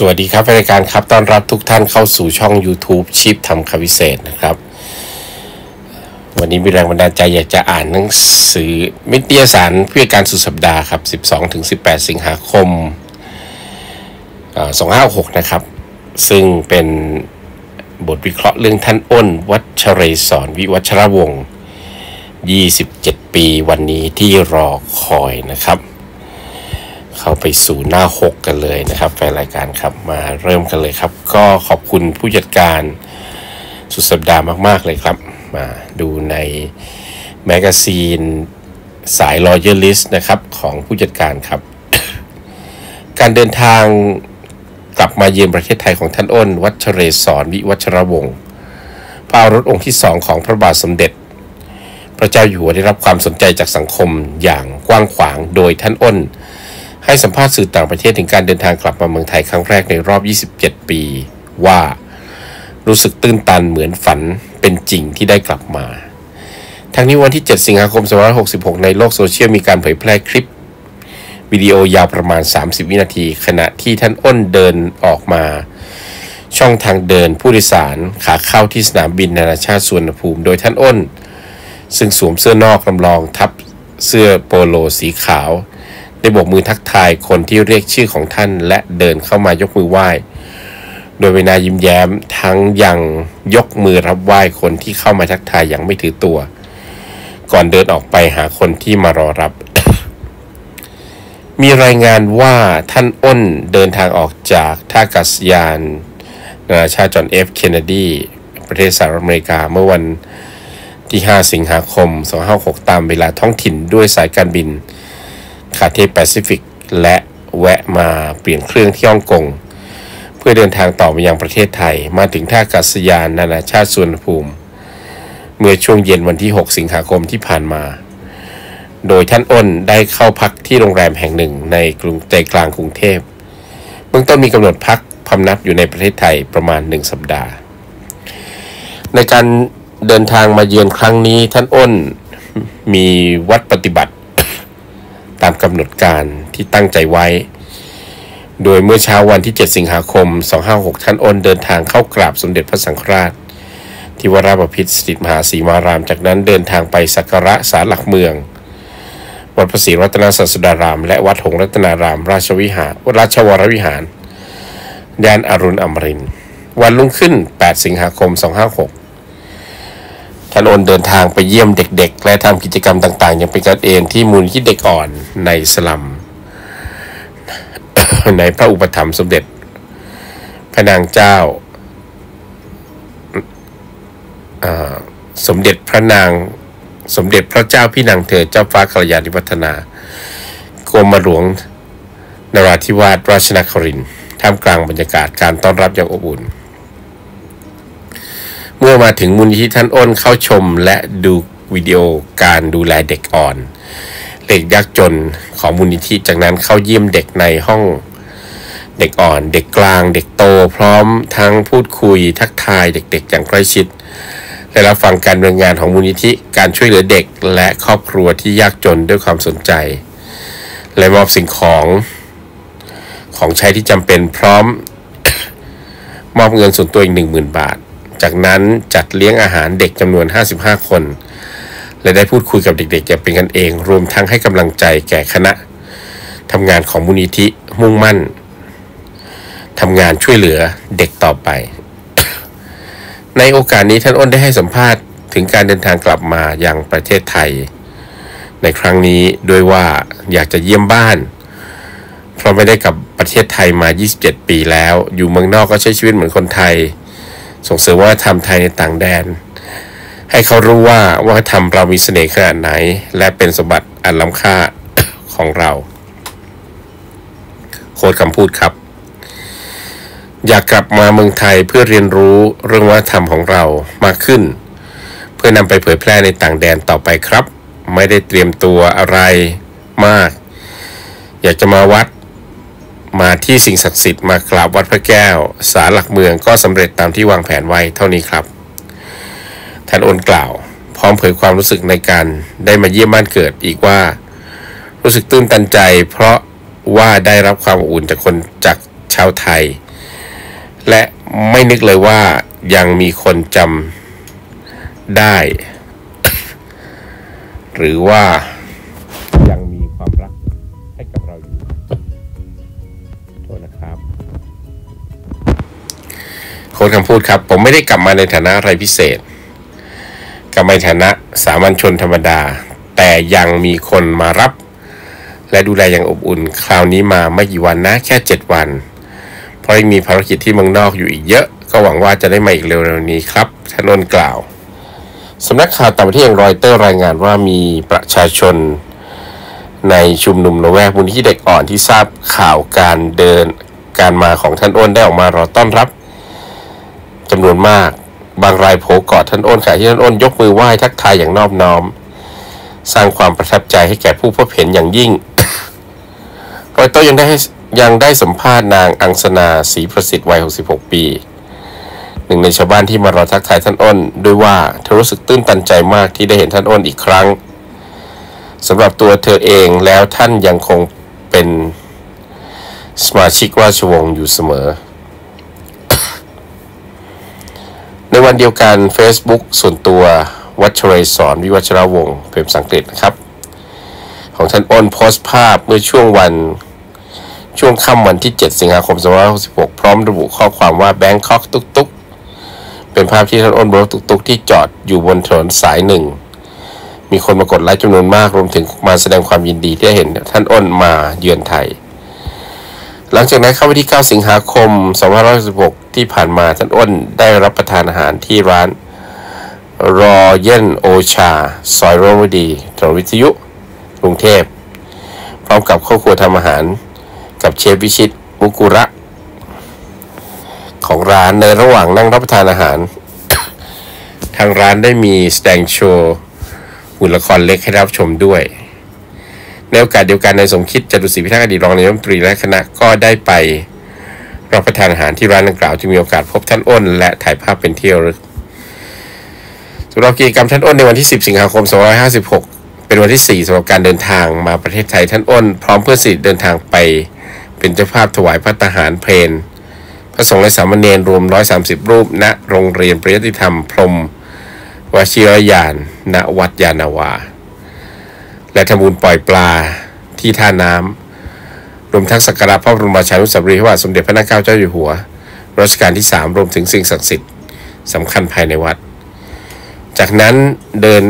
สวัสดีครับรายการครับต้อนรับทุกท่านเข้าสู่ช่อง YouTube ชิปทำคำวิเศษนะครับ วันนี้มีแรงบันดาลใจอยากจะอ่านหนังสือมิตรสารเพื่อการสุดสัปดาห์ครับ 12-18 สิงหาคม 2566 นะครับ ซึ่งเป็นบทวิเคราะห์เรื่องท่านอ้น วัชเรศรวิวัชรวงศ์ 27 ปีวันนี้ที่รอคอยนะครับ เข้าไปสู่หน้า 6 กันเลยนะครับแฟนรายการครับมาเริ่มกันเลยครับ ก็ขอบคุณผู้จัดการสุดสัปดาห์มาก ๆ เลยครับ มาดูในแมกกาซีนสาย Loyalist นะครับของผู้จัดการครับ การเดินทางกลับมาเยือนประเทศไทยของท่านอ้น วัชเรศรวิวัชรวงศ์พระรถองค์ที่สองของพระบาทสมเด็จ พระเจ้าอยู่หัวได้รับความสนใจจากสังคมอย่างกว้างขวางโดยท่านอ้น ให้สัมภาษณ์สื่อต่างประเทศถึงการเดินทางกลับมาเมืองไทยครั้งแรกในรอบ 27 ปี ว่ารู้สึกตื้นตันเหมือนฝันเป็นจริงที่ได้กลับมา ทั้งนี้วันที่ 7 สิงหาคม 2566 ในโลกโซเชียลมีการเผยแพร่คลิป วิดีโอยาวประมาณ 30 วินาที ขณะที่ท่านอ้นเดินออกมา ช่องทางเดินผู้โดยสารขาเข้าที่สนามบินนานาชาติสุวรรณภูมิ โดยท่านอ้น ซึ่งสวมเสื้อนอกลำลองทับเสื้อโปโลสีขาว ได้โบกมือทักทายคนที่เรียกชื่อของท่าน และเดินเข้ามายกมือไหว้ โดยเวนายิ้มแย้มทั้งยังยกมือรับไหว้คนที่เข้ามาทักทายอย่างไม่ถือตัว ก่อนเดินออกไปหาคนที่มารอรับ มีรายงานว่าท่านอ้นเดินทางออกจากท่าอากาศยานนานาชาติจอห์นเอฟเคนเนดี ประเทศสหรัฐอเมริกาเมื่อวันที่ 5 สิงหาคม 2566 ตามเวลาท้องถิ่นด้วยสายการบิน คาเธ่ย์แปซิฟิกและแวะมาเปลี่ยนเครื่องที่ฮ่องกง เพื่อเดินทางต่อไปยังประเทศไทย มาถึงท่าอากาศยานนานาชาติสุวรรณภูมิ เมื่อช่วงเย็นวันที่ 6 สิงหาคมที่ผ่านมา โดยท่านอ้นได้เข้าพักที่โรงแรมแห่งหนึ่งในกรุงใจกลางกรุงเทพเบื้องต้นมีกำหนดพักพำนับอยู่ในประเทศไทยประมาณ 1 สัปดาห์ ในการเดินทางมาเยือนครั้งนี้ท่านอ้นมีวัดปฏิบัติตามกำหนดการที่ตั้งใจไว้ โดยเมื่อเช้าวันที่ 7 สิงหาคม 256 ท่านอ้นเดินทางเข้ากราบสมเด็จพระสังฆราช ที่วราบพิตรสถิตมหาสีมาราม จากนั้นเดินทางไปสักการะศาลหลักเมือง วัดพระศรีรัตนศาสดาราม และวัดหงรัตนาราม ราชวิหารราชวรวิหารย่านอรุณอมรินวันรุ่งขึ้น 8 สิงหาคม 256 ท่านโอนเดินทางไปเยี่ยมเด็ก ๆ และทำกิจกรรมต่างๆ อย่างเป็นกันเองที่มูลที่เด็กอ่อนในสลัม ในพระอุปถัมภ์สมเด็จ พระนางเจ้า สมเด็จพระนางสมเด็จพระเจ้าพี่นางเธอเจ้าฟ้ากัลยาณิวัฒนากรมหลวงนราธิวาสราชนครินท่ามกลางบรรยากาศการต้อนรับอย่างอบอุ่น เมื่อมาถึงมูลนิธิท่านอ้นเข้าชมและดูวิดีโอการดูแลเด็กอ่อนเด็กยากจนของมูลนิธิจากนั้นเข้าเยี่ยมเด็กในห้องเด็กอ่อน เด็กกลาง เด็กโต พร้อมทั้งพูดคุยทักทายเด็กๆ อย่างใกล้ชิดและรับฟังการดำเนินงานของมูลนิธิการช่วยเหลือเด็กและครอบครัวที่ยากจนด้วยความสนใจ และมอบสิ่งของของใช้ที่จำเป็นพร้อม มอบเงินส่วนตัวอีกหนึ่งหมื่นบาท จากนั้นจัดเลี้ยงอาหารเด็กจำนวน 55 คน และได้พูดคุยกับเด็กๆอย่างเป็นกันเอง รวมทั้งให้กำลังใจแก่คณะทำงานของมูลนิธิมุ่งมั่นทำงานช่วยเหลือเด็กต่อไป ในโอกาสนี้ท่านอ้นได้ให้สัมภาษณ์ถึงการเดินทางกลับมายังประเทศไทย ในครั้งนี้ด้วยว่าอยากจะเยี่ยมบ้าน เพราะไม่ได้กลับประเทศไทยมา 27 ปีแล้ว อยู่เมืองนอกก็ใช้ชีวิตเหมือนคนไทย ส่งเสริมว่าทำไทยในต่างแดน ให้เขารู้ว่าว่าทำเรามีเสน่ห์ขนาดไหน และเป็นสมบัติอันล้ำค่าของเรา โค้ดคำพูดครับ อยากกลับมาเมืองไทยเพื่อเรียนรู้เรื่องวัฒนธรรมของเรามากขึ้น เพื่อนำไปเผยแพร่ในต่างแดนต่อไปครับ ไม่ได้เตรียมตัวอะไรมาก อยากจะมาวัด มาที่สิ่งศักดิ์สิทธิ์มากราบวัดพระแก้วศาลหลักเมืองก็สำเร็จตามที่วางแผนไว้เท่านี้ครับ ท่านโอนกล่าว พร้อมเผยความรู้สึกในการได้มาเยี่ยมบ้านเกิดอีกว่า รู้สึกตื้นตันใจ เพราะว่าได้รับความอุ่นจากคนจากชาวไทย และไม่นึกเลยว่ายังมีคนจำได้ หรือว่ายังมีความรักให้กับเราอยู่ ดคำพูดครับ ผมไม่ได้กลับมาในฐานะอะไรพิเศษ กลับมาในฐานะสามัญชนธรรมดา แต่ยังมีคนมารับ และดูแลอย่างอบอุ่น คราวนี้มาไม่กี่วันนะ แค่ 7 วัน เพราะยังมีภารกิจที่เมืองนอกอยู่อีกเยอะ ก็หวังว่าจะได้มาอีกเร็วๆนี้ครับทนนกล่าวสำนักข่าวต่างประเทศอย่างรอยเตอร์รายงานว่ามีประชาชนในชุมนุมละแวกมูลที่เด็กอ่อนที่ทราบข่าวการเดินการมาของท่านอ้นได้ออกมารอต้อนรับ จำนวนมาก บางรายโผกอดท่านอ้นขณะที่ท่านอ้นยกมือไหว้ทักทายอย่างนอบน้อม สร้างความประทับใจให้แก่ผู้พบเห็นอย่างยิ่งรอยเตยังได้ยังได้สัมภาษณ์นางอังสนาศรีประสิทธิ์วัย 66 ปี หนึ่งในชาวบ้านที่มารอทักทายท่านอ้น ด้วยว่าเธอรู้สึกตื้นตันใจมากที่ได้เห็นท่านอ้นอีกครั้งสำหรับตัวเธอเองแล้วท่านยังคงเป็นสมาชิกราชวงศ์อยู่เสมอ ในวันเดียวกัน Facebook ส่วนตัววัชเรศรวิวัชรวงศ์เป็นภาษาอังเกฤษนะครับ ของท่านอ้นโพสต์ภาพเมื่อช่วงวัน ช่วงค่ำวันที่ 7 สิงหาคม2566 พร้อมระบุข้อความว่าแบงคอกตุกตุกเป็นภาพที่ท่านอ้นบนรถตุกตุกที่จอดอยู่บนถนนสายหนึ่ง มีคนมากดไลค์จำนวนมากรวมถึงมาแสดงความยินดีที่เห็นท่านอ้นมาเยือนไทย หลังจากนั้นเข้าวันที่ 9 สิงหาคม2566 ที่ผ่านมาท่านอ้นได้รับประทานอาหารที่ร้านรอเย็นโอชา ซอยโรมวดีถนนวิทยุกรุงเทพ พร้อมกับครอบครัวทำอาหารกับเชฟวิชิตมุกุระ ของร้านในระหว่างนั่งรับประทานอาหาร ทางร้านได้มีแสดงโชว์หุ่นละครเล็กให้รับชมด้วย ในโอกาสเดียวกันในายสมคิดจตุศรีพิทักษ์อดีตรองนายกรัฐมนตรีและคณะก็ได้ไป รับประทานอาหารที่ร้านดังกล่าวจึงมีโอกาสพบท่านอ้น และถ่ายภาพเป็นเที่ระลึกสำหรับกิจกรรมท่านอ้นในวันที่ 10 สิงหาคม 2556 เป็นวันที่ 4สำหรับการเดินทางมาประเทศไทยท่านอ้น พร้อมเพื่อนสนิทเดินทางไป เป็นเจ้าภาพถวายพระทหารเพลนพระสงฆ์และสามเณรรวม 130 รูปณโรงเรียนปริยติธรรมพรมวชิรยานณวัดยานาวา และทำบุญปล่อยปลาที่ท่าน้ำ วมทั้งสักการะพระบรมราชานุสาวรีย์พระบาทสมเด็จพระนางเกล้าเจ้าอยู่หัวรัชกาลที่ 3 รวมถึงสิ่งศักดิ์สิทธิ์สำคัญภายในวัด จากนั้นเดิน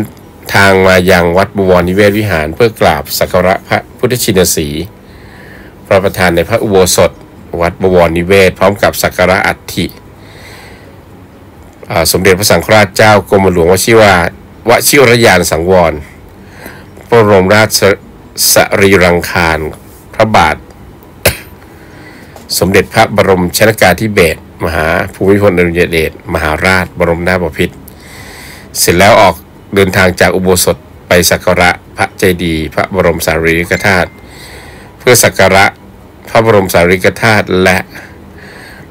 ทางมายังวัดบวรนิเวศวิหารเพื่อกราบสักการะพระพุทธชินสีพระประธานในพระอุโบสถ วัดบวรนิเวศ พร้อมกับสักการะอัฐิสมเด็จพระสังฆราชเจ้ากรมหลวงวชิวาวชิรยานสังวร พระบรมราชสรีรังคาร พระบาท สมเด็จพระบรมชนากาธิเบศรมหาภูมิพลอดุลยเดชมหาราชบรมนาถบพิตรเสร็จแล้วออกเดินทางจากอุโบสถไปสักการะพระเจดีย์พระบรมสารีริกธาตุเพื่อสักการะพระบรมสารีริกธาตุและ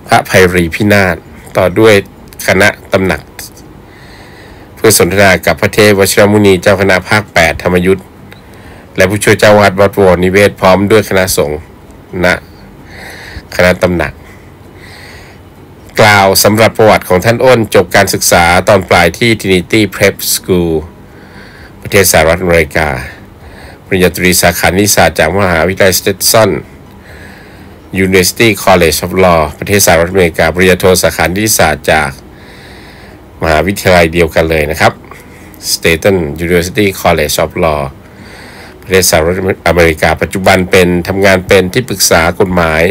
พระภัยรีพินาศต่อด้วยคณะตำหนัก เพื่อสนทนากับพระเทพวชิรมุนีเจ้าคณะภาค 8 ธรรมยุทธและผู้ช่วยเจ้าวาดวัดวรนิเวศพร้อมด้วยคณะสงฆ์ณ คณะตำหนัก กล่าวสำหรับประวัติของท่านอ้นจบการศึกษาตอนปลายที่ Trinity Prep School ประเทศสหรัฐอเมริกา ปริญญาตรีสาขานิติศาสตร์จากมหาวิทยาลัยสเตทสัน University College of Law ประเทศสหรัฐอเมริกา ปริญญาโทสาขานิติศาสตจากมหาวิทยาลัยเดียวกันเลยนะครับ Stetson University College of Law ประเทศสหรัฐอเมริกา ปัจจุบันเป็นทำงานเป็นที่ปรึกษากฎหมาย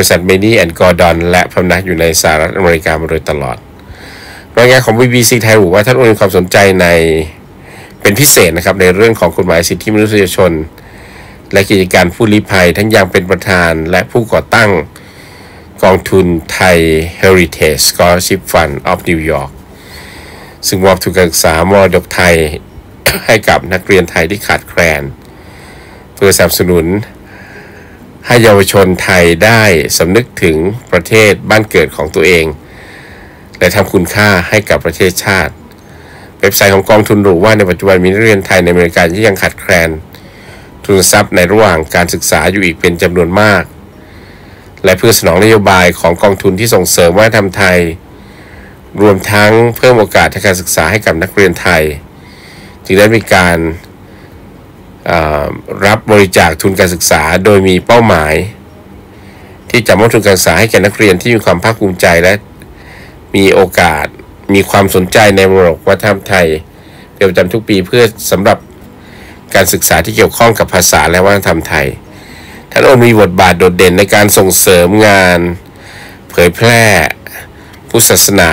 บริษัทเมนี่แอนด์กอร์ดอนและพำนักอยู่ในสหรัฐอเมริกามาโดยตลอด รายงานของ BBC ไทยระบุว่าท่านอ้นมีความสนใจในเป็นพิเศษนะครับในเรื่องของกฎหมายสิทธิมนุษยชน และกิจการผู้ลี้ภัย ทั้งยังเป็นประธานและผู้ก่อตั้งกองทุนไทย Heritage Scholarship Fund of New York ซึ่งมอบทุนการศึกษามรดกไทยให้กับนักเรียนไทยที่ขาดแคลนเพื่อสนับสนุน ให้เยาวชนไทยได้สำนึกถึงประเทศบ้านเกิดของตัวเอง และทำคุณค่าให้กับประเทศชาติ เว็บไซต์ของกองทุนระบุว่าในปัจจุบันมีนักเรียนไทยในอเมริกาที่ยังขาดแคลน ทุนทรัพย์ในระหว่างการศึกษาอยู่อีกเป็นจำนวนมาก และเพื่อสนองนโยบายของกองทุนที่ส่งเสริมวัฒนธรรมไทย รวมทั้งเพิ่มโอกาสทางการศึกษาให้กับนักเรียนไทย จึงได้มีการ รับบริจาคทุนการศึกษาโดยมีเป้าหมาย ที่จะมอบทุนการศึกษาให้แก่นักเรียนที่มีความภาคภูมิใจและมีโอกาสมีความสนใจในมรดกวัฒนธรรมไทยเป็นประจำทุกปีเพื่อสำหรับการศึกษาที่เกี่ยวข้องกับภาษาและวัฒนธรรมไทย ท่านโอมีบทบาทโดดเด่นในการส่งเสริมงาน เผยแพร่พุทธศาสนา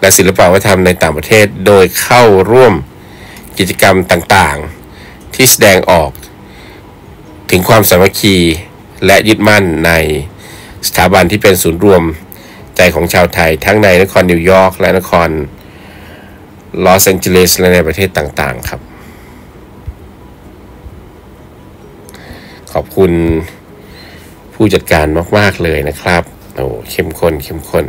และศิลปวัฒนธรรมในต่างประเทศ โดยเข้าร่วมกิจกรรมต่างๆ ที่แสดงออก ถึงความสามัคคีและยึดมั่นในสถาบันที่เป็นศูนย์รวมใจของชาวไทย ทั้งในนครนิวยอร์กและนครลอสแองเจลิสและในประเทศต่างๆครับ ขอบคุณผู้จัดการมาก ๆ เลยนะครับ โอ้เข้มข้นเข้มข้น